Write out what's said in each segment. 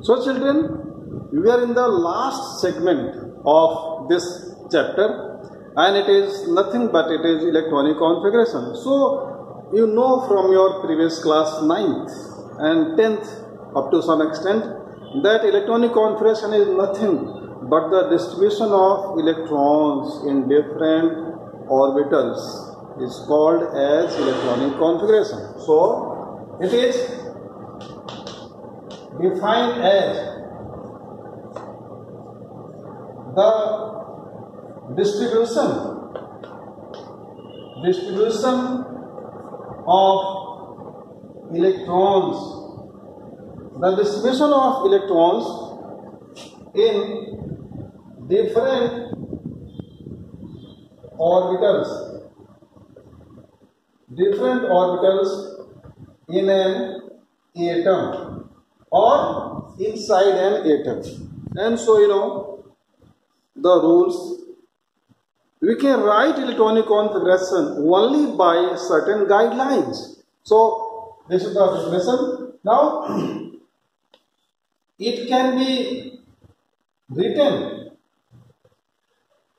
So children, we are in the last segment of this chapter and it is nothing but it is electronic configuration. So you know from your previous class 9th and 10th up to some extent that electronic configuration is nothing but the distribution of electrons in different orbitals is called as electronic configuration. So it is defined as the distribution distribution of electrons the distribution of electrons in different orbitals different orbitals in an atom or inside an atom. And so you know the rules. We can write electronic configuration only by certain guidelines. So this is the definition. Now it can be written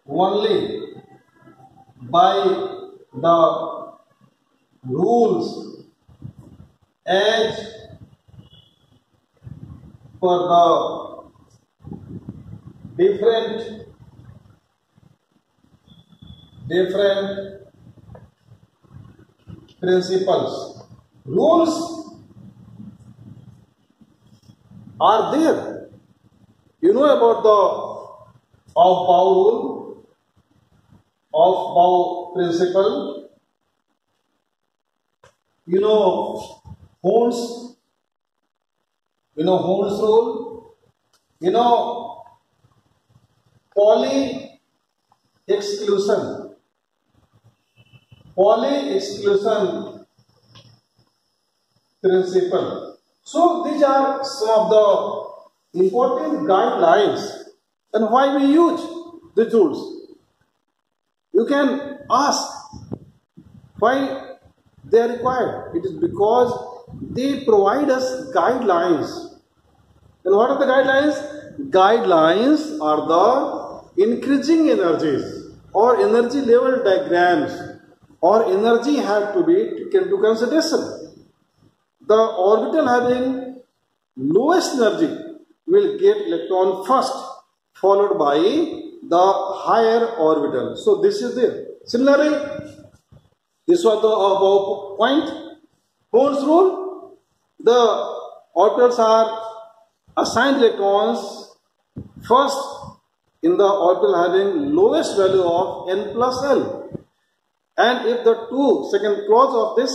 only by the rules as per the different different principles. Rules are there. You know about the Aufbau rule? Of bow principle? You know Hund's you know Hund's rule you know Pauli exclusion. Pauli exclusion principle. So these are some of the important guidelines. And why we use the tools? You can ask why they are required. It is because they provide us guidelines and what are the guidelines? Guidelines are the increasing energies or energy level diagrams or energy have to be taken into consideration. The orbital having lowest energy will get electron first followed by the higher orbital. So this is there similarly this was the above point. Hund's rule the orbitals are assigned electrons first in the orbital having lowest value of n plus l and if the two second clause of this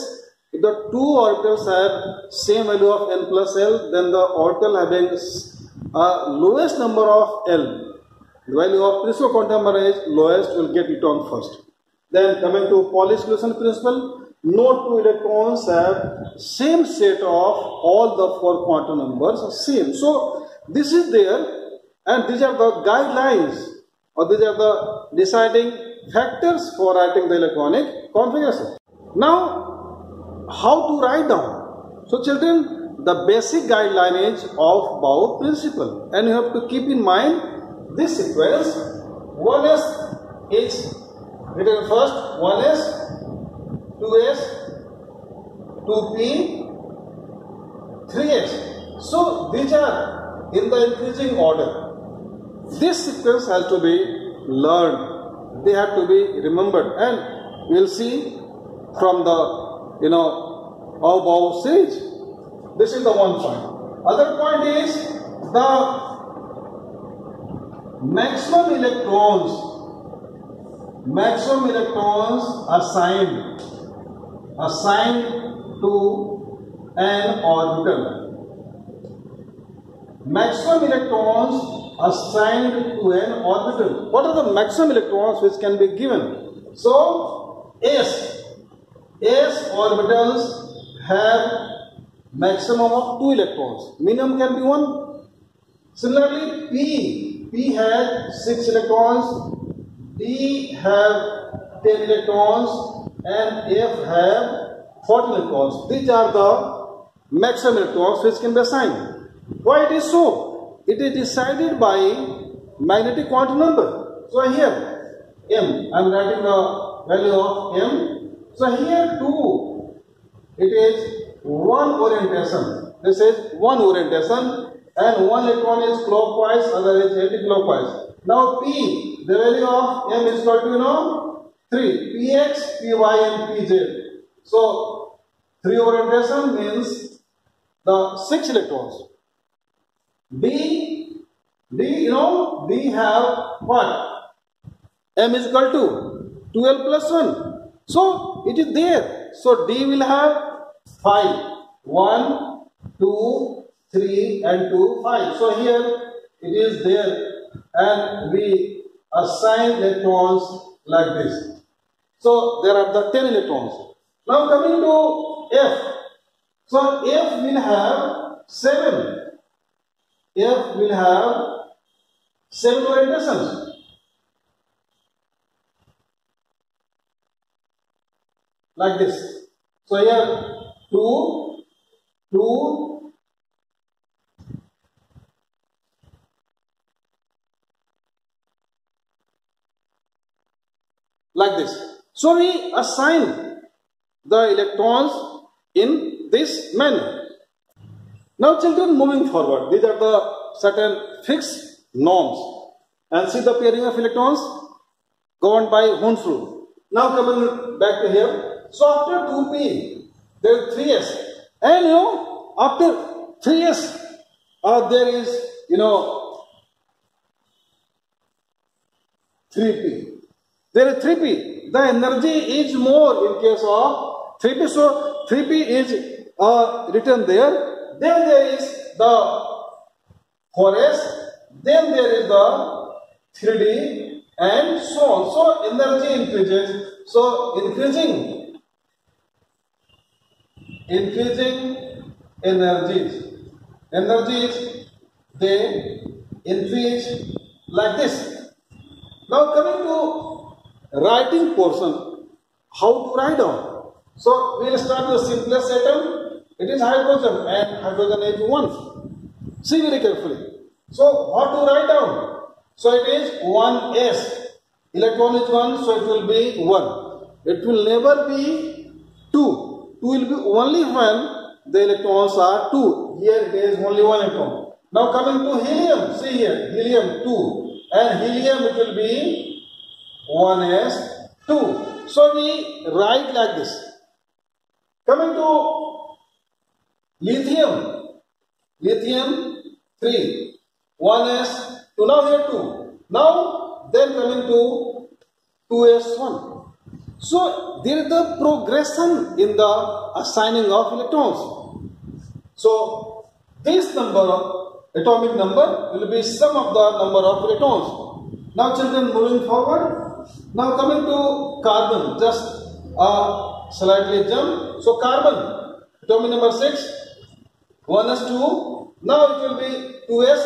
if the two orbitals have same value of n plus l then the orbital having a uh, lowest number of l. The value of principal quantum number is lowest. Will get electron first. Then coming to Pauli exclusion principle no two electrons have same set of all the four quantum numbers same. So this is there and these are the guidelines or these are the deciding factors for writing the electronic configuration. Now how to write down? So children the basic guideline is Aufbau principle and you have to keep in mind this sequence one is is written first one is 2s 2p 3s so these are in the increasing order. This sequence has to be learned. They have to be remembered. And we'll see from the you know above stage this is the one point. Other point is the maximum electrons maximum electrons assigned assigned to an orbital. Maximum electrons assigned to an orbital. What are the maximum electrons which can be given? So s. S orbitals have maximum of 2 electrons. Minimum can be 1 similarly p. P has 6 electrons. D have 10 electrons and f have 14 electrons these are the maximum electrons which can be assigned Why it is so? It is decided by magnetic quantum number. So here, m, I am writing the value of m. So here 2, it is one orientation. This is one orientation and one electron is clockwise, other is anti-clockwise. Now P, the value of m is equal to you know 3, px, py and pz. So 3 orientation means the 6 electrons. D, D, you know, D have what? M is equal to 12 plus 1. So it is there. So D will have 5. 1, 2, 3 and 2, 5. So here it is there and we assign electrons like this. So there are the 10 electrons. Now coming to F. So F will have 7. F will have 7 orientations. Like this. So here 2, 2, like this. So we assign the electrons in this manner. Now children moving forward, these are the certain fixed norms and see the pairing of electrons governed by Hund's rule. Now coming back to here. So after 2p, there is 3s and you know after 3s uh, there is you know 3p. There is 3p. The energy is more in case of 3p. So 3p is uh, written there then there is the 4s, then there is the 3d and so on. So energy increases. So increasing, increasing energies, energies they increase like this. Now coming to writing portion, how to write down. So we will start with simplest atom it is hydrogen and hydrogen is 1. See very carefully. So what to write down? So it is 1s. Electron is 1 so it will be 1. It will never be 2. 2 will be only when the electrons are 2. Here it is only 1 electron. Now coming to helium. See here helium 2 and helium it will be 1s 2. So we write like this. Coming to Lithium. Lithium 3. 1s to now here 2. Now then coming to 2s1. So there is the progression in the assigning of electrons. So this number, of atomic number, will be sum of the number of electrons. Now children moving forward. Now coming to carbon, just uh, slightly jump. So carbon, atomic number 6, 1s2, now it will be 2s,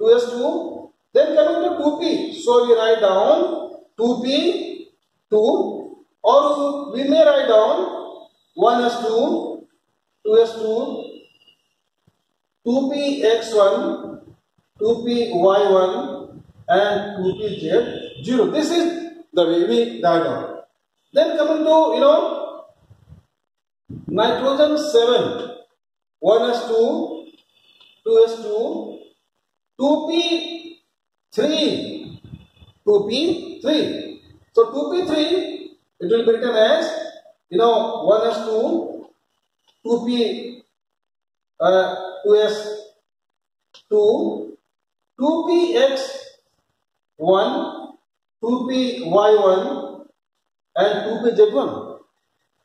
2s2, then coming to 2p, so we write down 2p, 2, or we may write down 1s2, 2s2, 2px1, 2py1, and 2pz0. This is the way we down. Then coming to, you know, nitrogen 7. 1s2, 2s2, 2p3, 2p3. So 2p3, it will be written as, you know, 1s2, 2p, uh, 2s2, 2px1, 2py1, and 2pz1.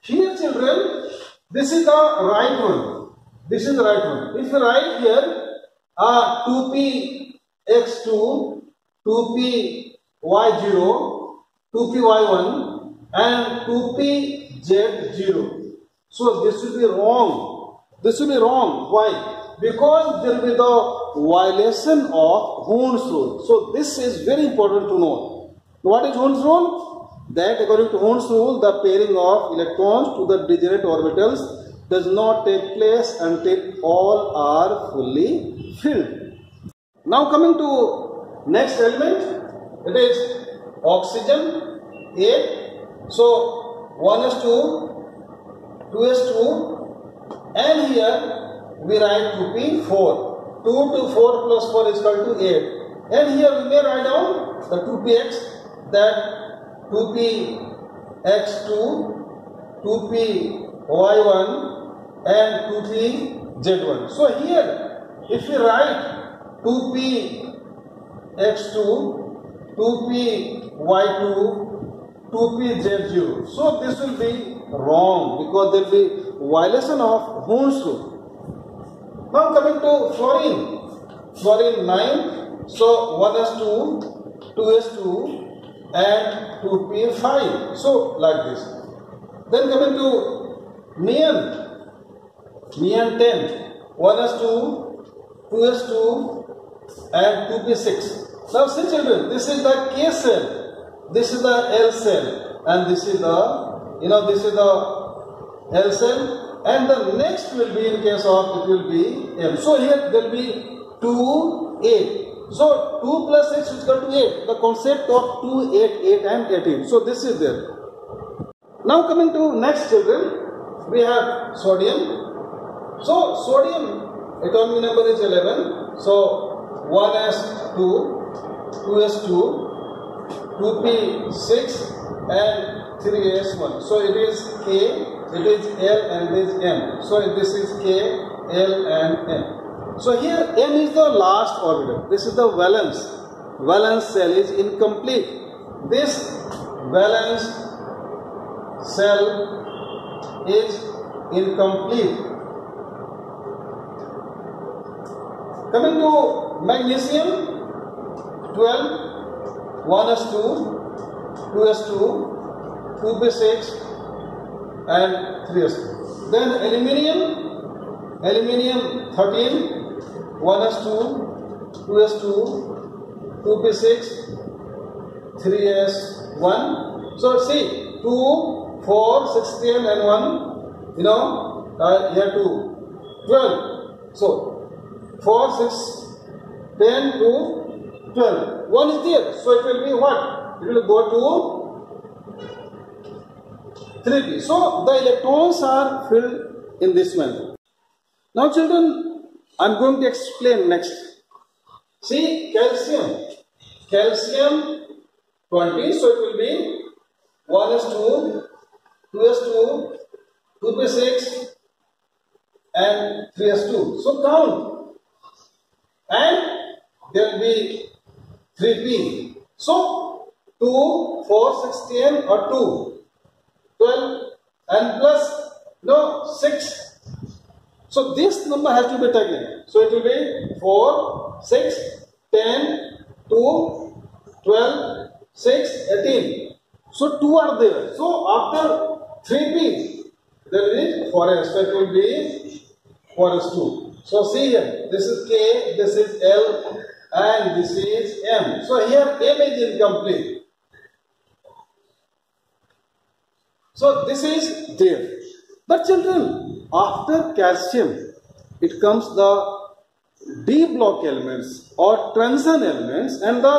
Here children, this is the right one. This is the right one. If you write here uh, 2p x2, 2p y0, 2p y1 and 2p z0. So this will be wrong. This will be wrong. Why? Because there will be the violation of Hund's rule. So this is very important to know. What is Hund's rule? That according to Hund's rule, the pairing of electrons to the degenerate orbitals does not take place until all are fully filled. Now coming to next element, it is oxygen 8. So 1 is 2, 2 is 2 and here we write 2p 4. 2 to 4 plus 4 is equal to 8. And here we may write down the 2px that 2px2, 2py1 and 2p z1. So here if we write 2p x2, 2p y2, 2p z0. So this will be wrong because there will be violation of Hund's rule. Now coming to fluorine. Fluorine 9. So 1 is 2, 2 is 2 and 2p 5. So like this. Then coming to neon. Neon 10. 1 is 2, 2 is 2 and 2p6. Now see children, this is the K cell, this is the L cell and this is the, you know, this is the L cell and the next will be in case of, it will be M. So here there will be 2, 8. So 2 plus 6 is equal to 8. The concept of 2, 8, 8 and 18. So this is there. Now coming to next children, we have sodium. So sodium atomic number is 11. So 1s2, 2s2, 2p6 and 3s1. So it is K, it is L and it is M. So this is K, L and M. So here M is the last orbital. This is the valence. Valence cell is incomplete. This valence cell is incomplete. Coming to magnesium, 12, 1s2, 2s2, 2p6 and 3s2. Then aluminium, aluminium 13, 1s2, 2s2, 2p6, 3s1. So see, 2, 4, 16 and 1, you know, uh, here 2, 12. So 4, 6, 10 to 12. 1 is there. So it will be what? It will go to 3p. So the electrons are filled in this manner. Now children, I am going to explain next. See calcium. Calcium 20. So it will be 1s2, 2s2, 2p6, and 3s2. So count and there will be 3p. So 2, 4, 16 or 2, 12 and plus no 6. So this number has to be taken. So it will be 4, 6, 10, 2, 12, 6, 18. So 2 are there. So after 3p, there is 4s. So it will be 4s2. So see here, this is K, this is L, and this is M. So here M is incomplete. So this is there. But children, after calcium, it comes the D block elements or transition elements and the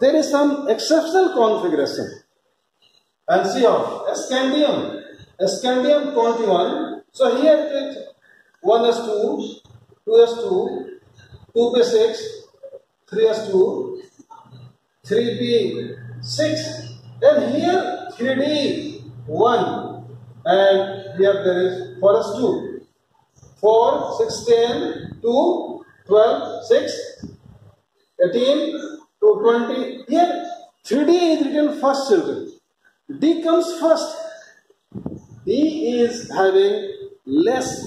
there is some exceptional configuration. And see how scandium, scandium 21. So here it is 1s2, 2s2, 2p6, 3s2, 3p6, and here 3d 1, and here there is 4s2, 4, 16, 2, 12, 6, 18 to 20. Here 3d is written first children. D comes first. D is having less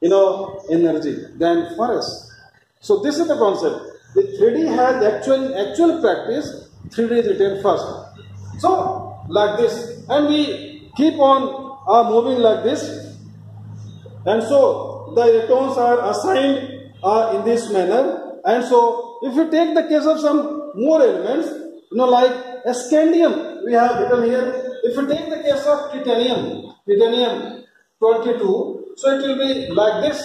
you know, energy than forest. So this is the concept. The 3D has actual actual practice, 3D is written first. So like this, and we keep on uh, moving like this, and so the electrons are assigned uh, in this manner. And so if you take the case of some more elements, you know, like scandium, we have written here. If you take the case of titanium, titanium 22, So it will be like this.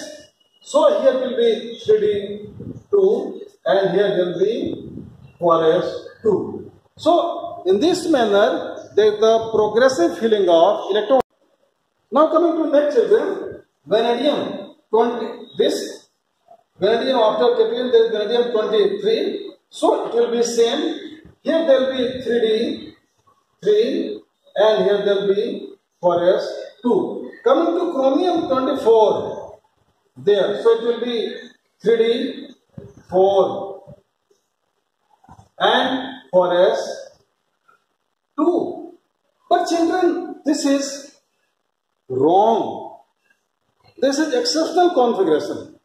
So here will be 3D 2 and here will be 4S 2. So in this manner there is the progressive filling of electrons. Now coming to next children, vanadium 20 this vanadium after capillary there is vanadium 23. So it will be same. Here there will be 3D 3 and here there will be 4S 2. Coming to chromium 24 there. So it will be 3D 4 and 4S 2. But children, this is wrong. This is exceptional configuration.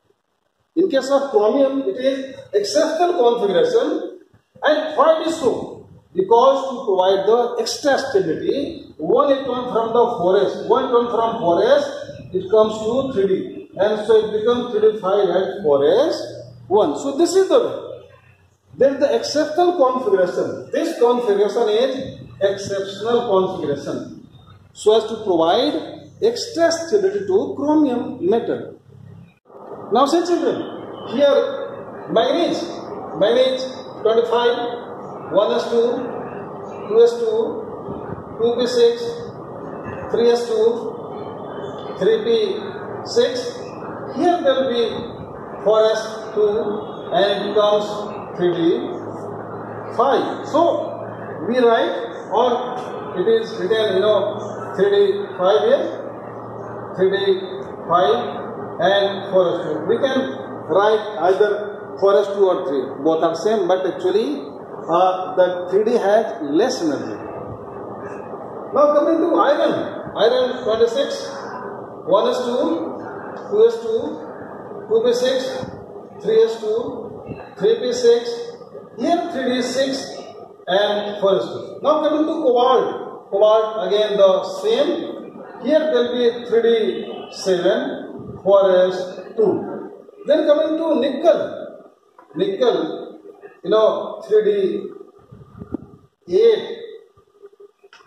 In case of chromium, it is exceptional configuration. And why it is so? Because to provide the extra stability, one electron from the 4s, one electron from 4s, it comes to 3d. And so it becomes 3d5 at 4s 1. So this is the way. Then the exceptional configuration. This configuration is exceptional configuration. So as to provide extra stability to chromium metal. Now see children, here manganese, manganese 25, 1s2, 2s2, 2p6, 3s2, 3p6. Here there will be 4s2 and it becomes 3d5. So we write or it is written you know 3d5 here 3d5 and 4s2. We can write either 4s2 or 3. Both are same, but actually uh, the 3d has less energy. Now coming to iron. Iron 26, 1s2, 2s2, 2p6, 3s2, 3p6, here 3d6 and 4s2. Now coming to cobalt. Cobalt again the same here there will be 3D 7, 4S2. Then coming to nickel. Nickel, you know, 3D 8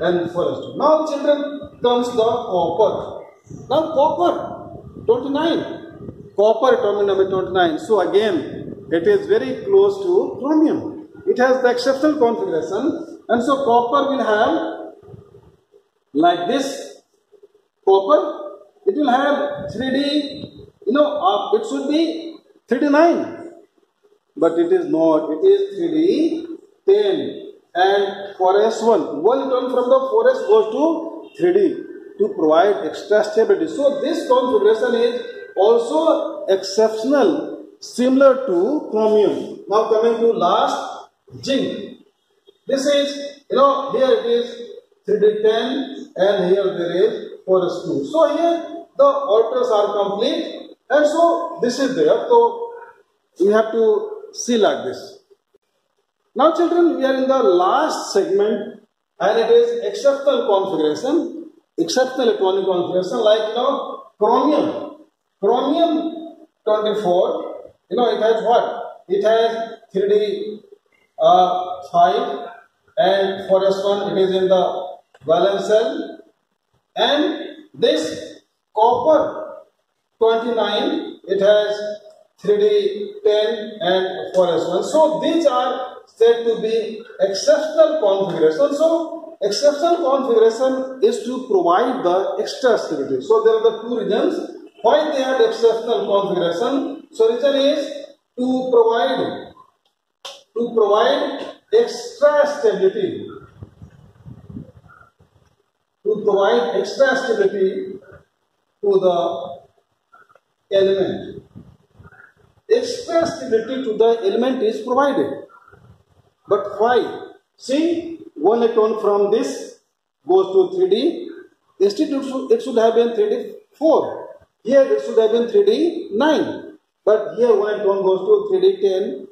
and 4S2. Now children comes the copper. Now copper 29. Copper atomic number 29. So again it is very close to chromium. It has the exceptional configuration and so copper will have like this copper, it will have 3D, you know, it should be 3D9. But it is not, it is 3D10. And 4S1, one turn from the 4S goes to 3D to provide extra stability. So this configuration is also exceptional, similar to chromium. Now coming to last, zinc. This is, you know, here it is 3D10 and here there is 4s2. So here the alters are complete and so this is there. So we have to see like this. Now children we are in the last segment and it is exceptional configuration, exceptional electronic configuration like you know chromium. Chromium 24, you know it has what? It has 3D uh, 5 and for 4s1 it is in the valence shell and this copper 29 it has 3D 10 and 4S1. So these are said to be exceptional configuration. So exceptional configuration is to provide the extra stability. So there are the two reasons why they have exceptional configuration. So reason is to provide to provide extra stability provide extra stability to the element. Extra stability to the element is provided. But why? See, one electron from this goes to 3D. Instead, it should have been 3D 4. Here it should have been 3D 9. But here one electron goes to 3D 10.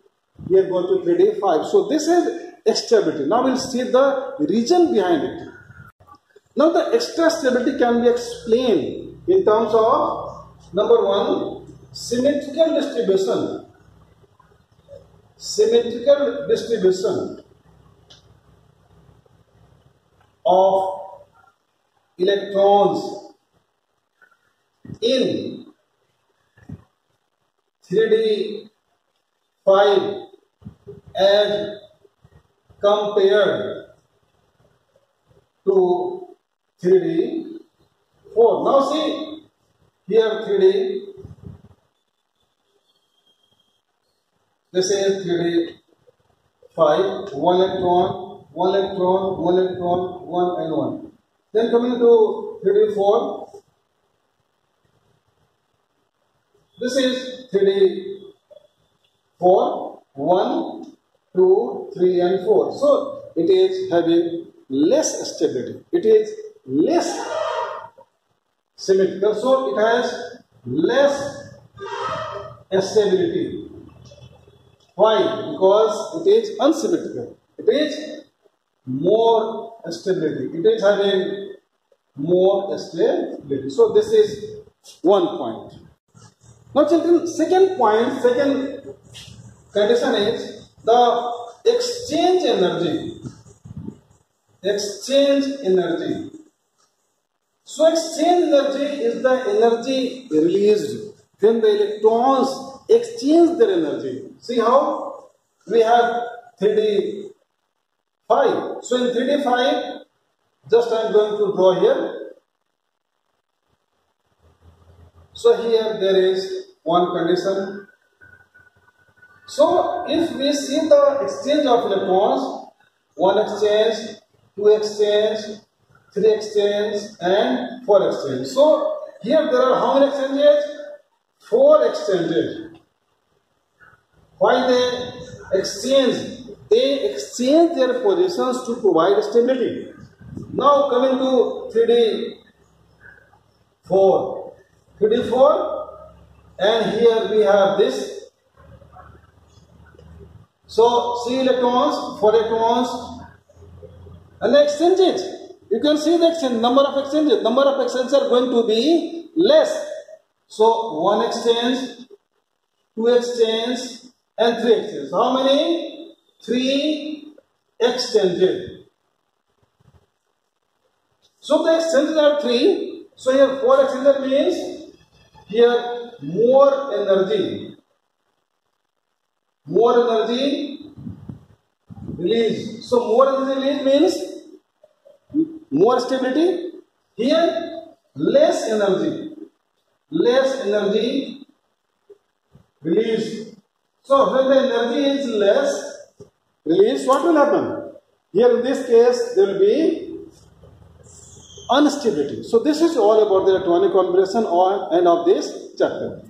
Here goes to 3D 5. So this is stability. Now we'll see the reason behind it. Now the extra stability can be explained in terms of number one, symmetrical distribution. Symmetrical distribution of electrons in 3D 5 as compared to 3D 4. Now see here 3D. This is 3D 5, 1 electron, 1 electron, 1 electron, 1 and 1. Then coming to 3D 4, This is 3D 4, 1, 2, 3 and 4. So it is having less stability. It is less symmetrical. So it has less stability. Why? Because it is unsymmetrical. It is more stability. It is having more stability. So this is one point. Now children, second point, second condition is the exchange energy. Exchange energy. So exchange energy is the energy released when the electrons exchange their energy. See how we have 3D 5. So in 3D 5, just I am going to draw here. So here there is one condition. So if we see the exchange of electrons, one exchange, two exchange, three exchange and four exchange. So here there are how many exchanges? Four exchanges. Why they exchange? They exchange their positions to provide stability. Now coming to 3D 4. 3D4 and here we have this. So C electrons, 4 electrons and the exchanges. You can see the number of exchanges. Number of exchanges are going to be less. So 1 exchange, 2 exchange and 3 exchanges. How many? 3 exchanges. So the exchanges are 3. So here 4 exchanges means here, more energy, more energy release. So, more energy release means more stability. Here, less energy, less energy release. So, when the energy is less release, what will happen? Here in this case, there will be instability. So this is all about the electronic configuration or end of this chapter.